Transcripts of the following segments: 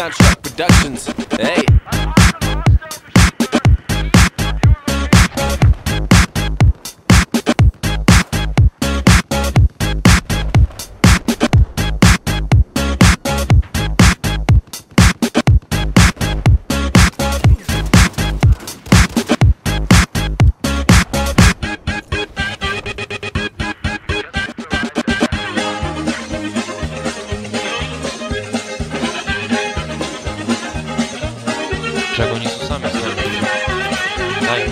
Contract Productions. Hey. Daj.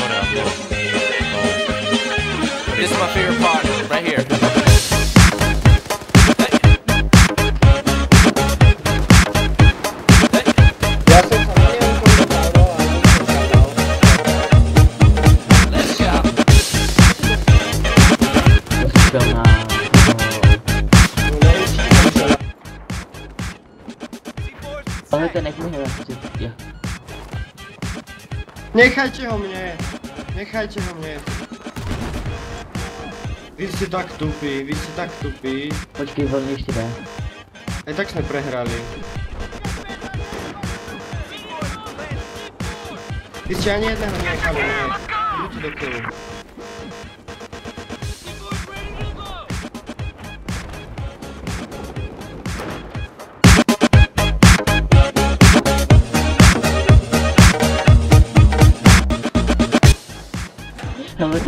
Dobra, to. This is my favorite part, right here. Ja sobie sam nie wiem, kurde, Nechajte ho mne! Nechajte ho mne! Vy ste tak tupí, vy ste tak tupí. Počkej, voľníš tebe. Aj tak sme prehrali. Vy ste ani jedného nechali. Idite do killu.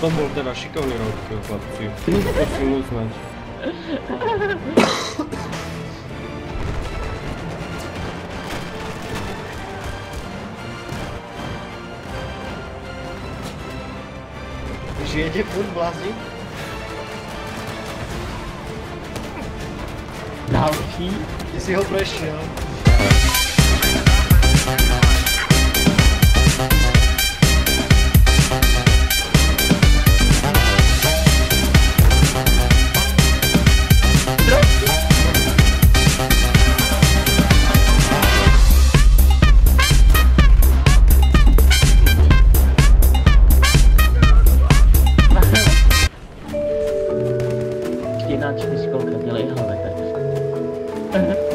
to bol teda šikovný roadkill, chlapci. Musím uznať. Žijete furt blázni? Další. Ty si ho prešiel. 嗯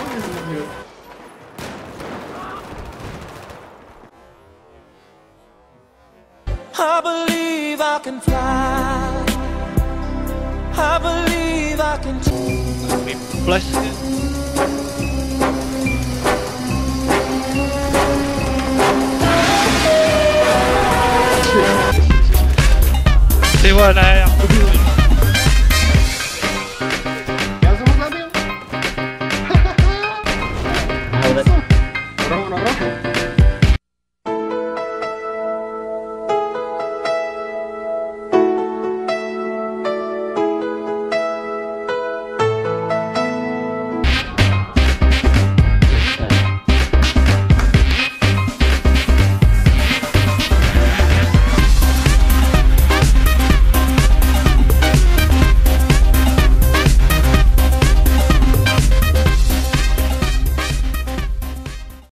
Si ja nezrobil. I believe I can fly. I believe I can. Ty vole, ne, já